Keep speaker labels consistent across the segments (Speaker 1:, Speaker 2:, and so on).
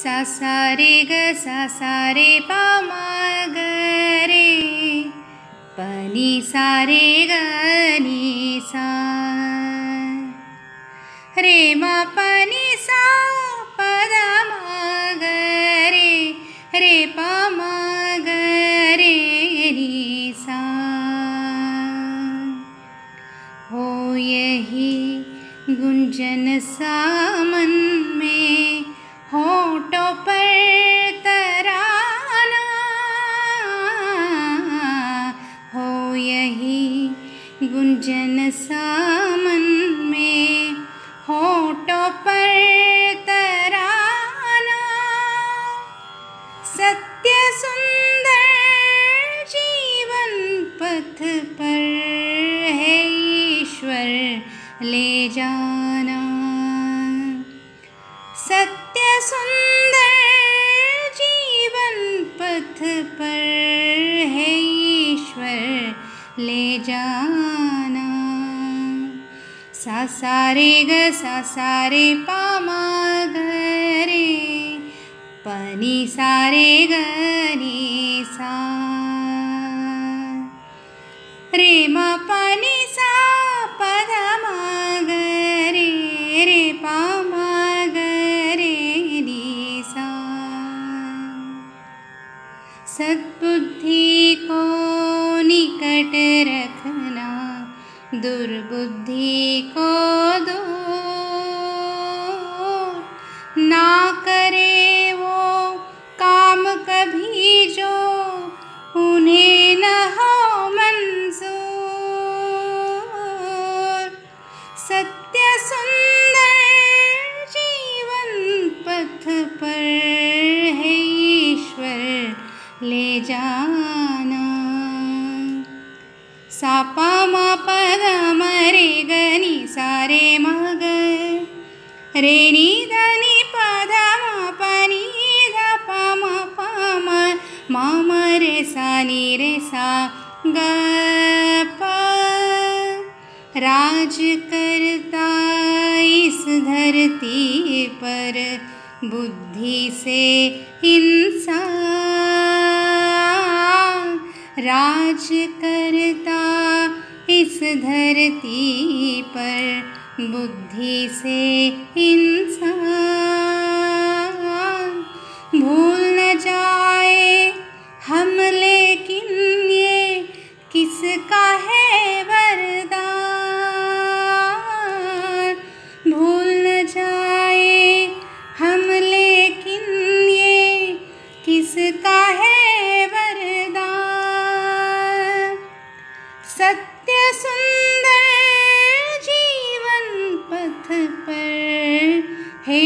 Speaker 1: सा ग सा पा मा ग रे प नि सा। रे ग सा रे मा प नि सा प द मा ग रे प नि सा। हो यही गुंजन सामन में पर तराना। हो यही गुंजन सामन में होठों पर तराना। सत्य सुंदर जीवन पथ पर सा सा रे ग सा सा रे पा ग रे प नि सा रे ग नि सा रे मा प नि सा प ध मा ग रे रे पा मा ग रे नि सा सद्बुद्धि को निकट रखना दुर्बुद्धि को दूर ना करे वो काम कभी जो उन्हें न हो मंजूर। सत्य सुंदर जीवन पथ पर है ईश्वर, ले जाना नि प ध म प ध प म सा नि रे सा ग राज करता इस धरती पर बुद्धि से इंसान राज करता इस धरती पर बुद्धि से इंसान भूल न जाए हम, लेकिन ये किसका है वरदान? भूल न जाए हम, लेकिन ये किसका है पथ पर हे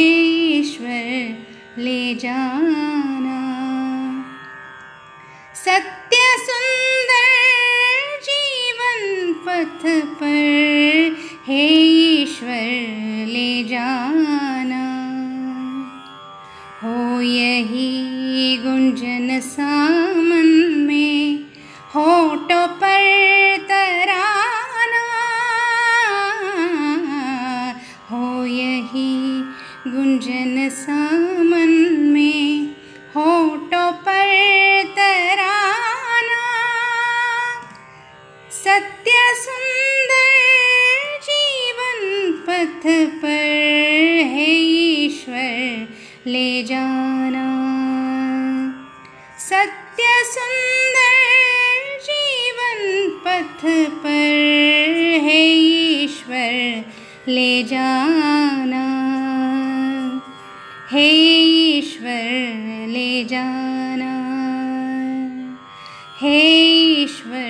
Speaker 1: ईश्वर ले जाना। सत्य सुंदर जीवन पथ पर हे ईश्वर ले जाना। हो यही पथ पर है ईश्वर, ले जाना। सत्य सुंदर जीवन पथ पर है ईश्वर, ले जाना। हे ईश्वर, ले जाना। हे ईश्वर